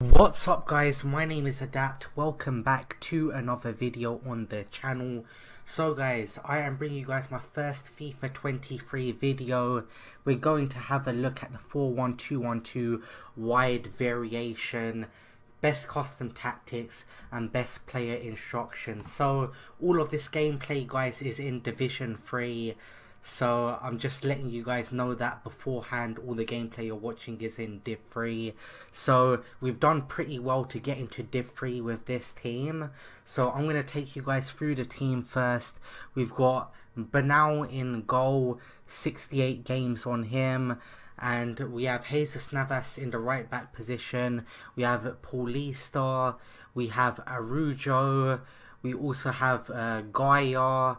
What's up guys, my name is Adapt, welcome back to another video on the channel. So guys, I am bringing you guys my first FIFA 23 video. We're going to have a look at the 4-1-2-1-2 wide variation, best custom tactics and best player instructions. So all of this gameplay guys is in Division 3. So I'm just letting you guys know that beforehand all the gameplay you're watching is in Div 3. So we've done pretty well to get into Div 3 with this team. So I'm going to take you guys through the team first. We've got Bernal in goal, 68 games on him. And we have Jesus Navas in the right back position. We have Paulista. We have Araujo. We also have uh, Gaya.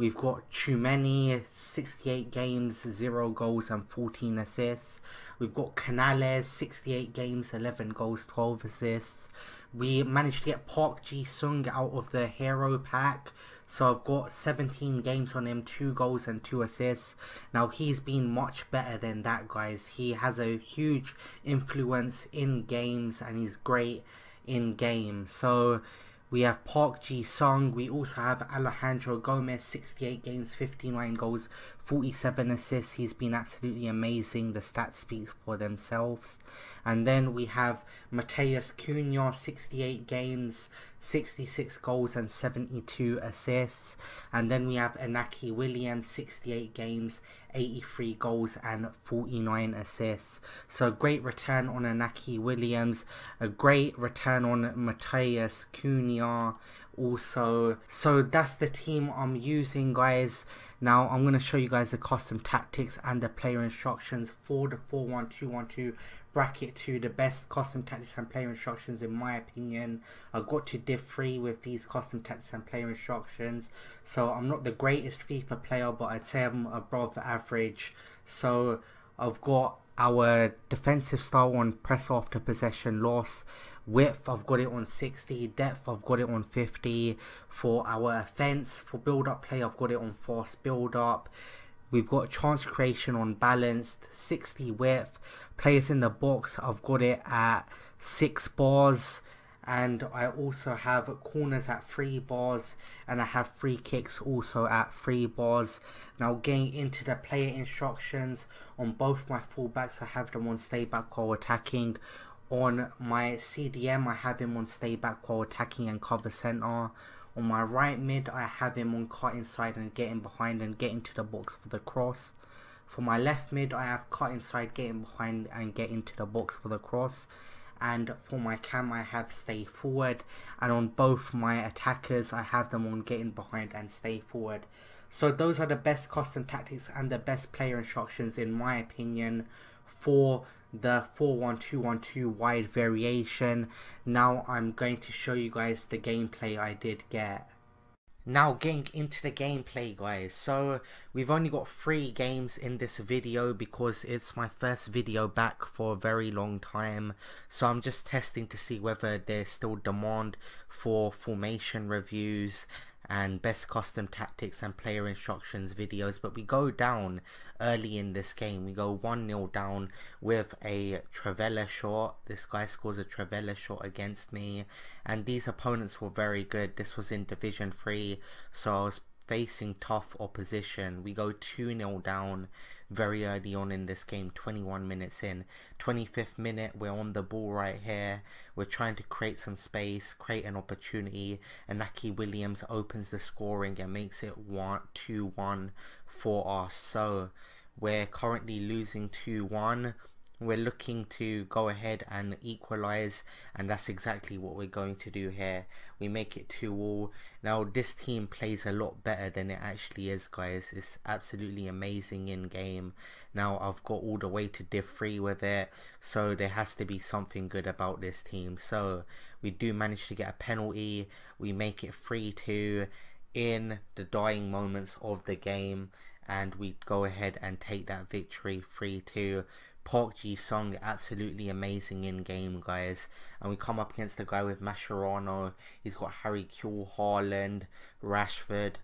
We've got Tchouameni, 68 games, 0 goals and 14 assists. We've got Canales, 68 games, 11 goals, 12 assists. We managed to get Park Ji-sung out of the hero pack. So I've got 17 games on him, 2 goals and 2 assists. Now he's been much better than that guys. He has a huge influence in games and he's great in game. So we have Park Ji Sung. We also have Alejandro Gomez, 68 games, 59 goals, 47 assists. He's been absolutely amazing. The stats speak for themselves. And then we have Matheus Cunha, 68 games, 66 goals and 72 assists. And then we have Inaki Williams, 68 games, 83 goals and 49 assists. So great return on Inaki Williams, a great return on Matheus Cunha also. So that's the team I'm using guys. Now I'm going to show you guys the custom tactics and the player instructions for the 4-1-2-1-2 bracket 2 the best custom tactics and player instructions in my opinion i got to div 3 with these custom tactics and player instructions so i'm not the greatest fifa player but i'd say i'm above average so i've got our defensive style on press after possession loss width I've got it on 60 depth I've got it on 50 for our offense for build up play I've got it on fast build up we've got chance creation on balanced 60 width. Players in the box I've got it at 6 bars. And I also have corners at 3 bars. And I have free kicks also at 3 bars. Now getting into the player instructions on both my fullbacks I have them on stay back while attacking on my CDM, I have him on stay back while attacking and cover center. On my right mid, I have him on cut inside and getting behind and getting to the box for the cross. For my left mid, I have cut inside, getting behind and getting to the box for the cross. And for my cam, I have stay forward. And on both my attackers, I have them on getting behind and stay forward. So those are the best custom tactics and the best player instructions in my opinion for the 41212 wide variation. Now I'm going to show you guys the gameplay I did get. Now getting into the gameplay guys, so we've only got three games in this video because it's my first video back for a very long time. So I'm just testing to see whether there's still demand for formation reviews and best custom tactics and player instructions videos but we go down early in this game. We go 1-0 down with a trivela shot. This guy scores a trivela shot against me and these opponents were very good. This was in division 3 so I was facing tough opposition. We go 2-0 down very early on in this game 21 minutes in. 25th minute we're on the ball right here. We're trying to create some space create an opportunity. And Naki Williams opens the scoring and makes it 1 2 1 for us. So we're currently losing 2 1 we're looking to go ahead and equalize and that's exactly what we're going to do here. We make it 2 all. Now this team plays a lot better than it actually is guys. It's absolutely amazing in game. Now I've got all the way to div 3 with it so there has to be something good about this team. So we do manage to get a penalty. We make it 3-2 in the dying moments of the game and we go ahead and take that victory 3-2 Park Ji Sung absolutely amazing in game guys. And we come up against a guy with Mascherano. He's got Harry Kewell, Haaland, Rashford.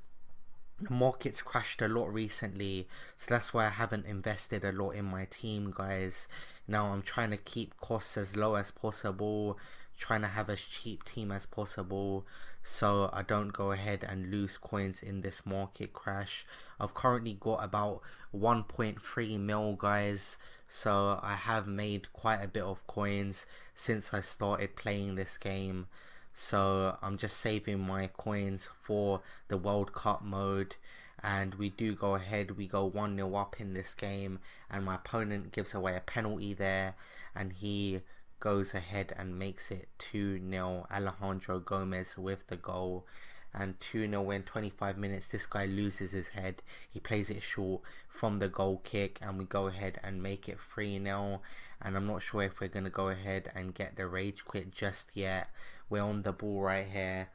The market's crashed a lot recently so that's why I haven't invested a lot in my team guys. Now I'm trying to keep costs as low as possible trying to have as cheap team as possible. So I don't go ahead and lose coins in this market crash. I've currently got about 1.3 mil guys. So I have made quite a bit of coins since I started playing this game. So I'm just saving my coins for the World Cup mode. And we do go ahead we go 1-0 up in this game. And my opponent gives away a penalty there. And he goes ahead and makes it 2-0 Alejandro Gomez with the goal. And 2-0 in 25 minutes this guy loses his head. He plays it short from the goal kick and we go ahead and make it 3-0 and I'm not sure if we're gonna go ahead and get the rage quit just yet. We're on the ball right here.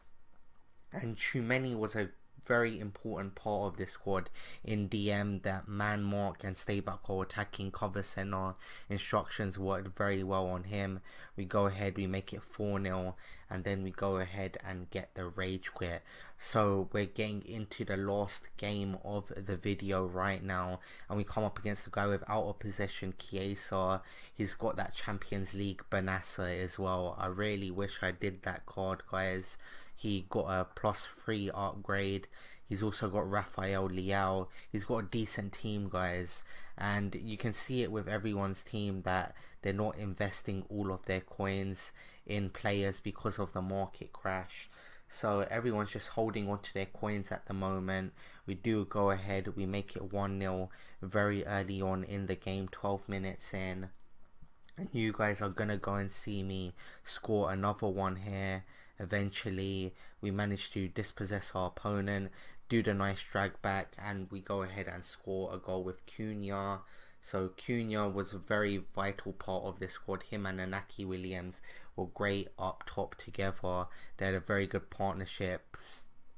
And Tchouameni was a very important part of this squad in DM that man mark and stay back or attacking cover center instructions worked very well on him. We go ahead, we make it 4 0, and then we go ahead and get the rage quit. So we're getting into the last game of the video right now, and we come up against the guy with out of possession Chiesa. He's got that Champions League Bennacer as well. I really wish I did that card, guys. He got a plus three upgrade. He's also got Rafael Leao. He's got a decent team, guys. And you can see it with everyone's team that they're not investing all of their coins in players because of the market crash. So everyone's just holding on to their coins at the moment. We do go ahead, we make it 1 0 very early on in the game, 12 minutes in. And you guys are gonna go and see me score another one here Eventually, we manage to dispossess our opponent, do the nice drag back, and we go ahead and score a goal with Cunha. So Cunha was a very vital part of this squad. Him and Inaki Williams were great up top together. They had a very good partnership.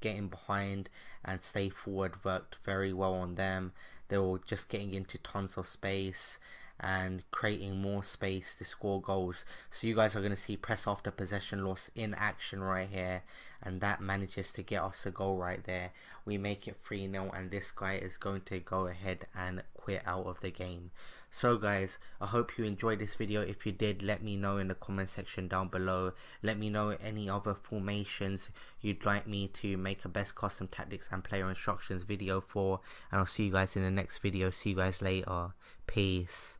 Getting behind and stay forward worked very well on them. They were just getting into tons of space and creating more space to score goals. So you guys are going to see press after possession loss in action right here. And that manages to get us a goal right there. We make it 3-0 and this guy is going to go ahead and quit out of the game. So guys, I hope you enjoyed this video. If you did, let me know in the comment section down below. Let me know any other formations you'd like me to make a best custom tactics and player instructions video for. And I'll see you guys in the next video. See you guys later. Peace.